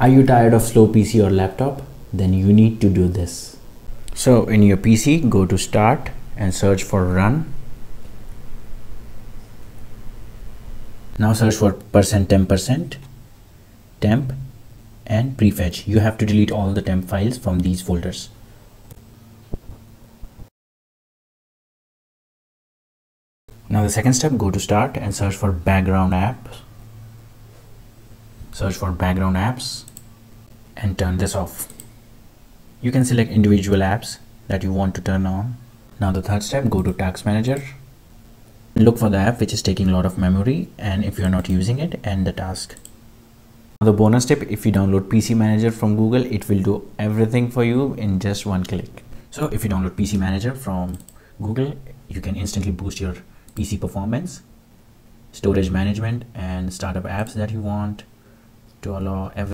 Are you tired of slow PC or laptop? Then you need to do this. So in your PC, go to start and search for run. Now search for percent temp percent temp and prefetch. You have to delete all the temp files from these folders. Now the second step, go to start and search for background apps. Search for background apps and turn this off. You can select individual apps that you want to turn on. Now the third step, go to task manager. Look for the app which is taking a lot of memory and if you're not using it, end the task. The bonus tip, if you download PC Manager from Google, it will do everything for you in just one click. So if you download PC Manager from Google, you can instantly boost your PC performance, storage management and startup apps that you want to allow every